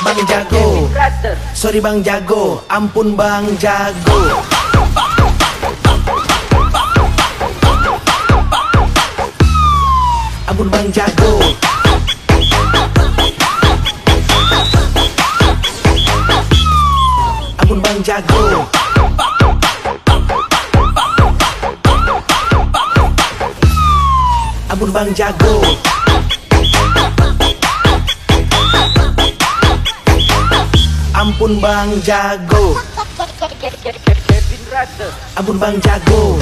Bang Jago. Sorry Bang Jago. Ampun Bang Jago. Ampun Bang Jago. Ampun Bang Jago. Ampun Bang Jago Ampun Bang Jago. Ampun Bang Jago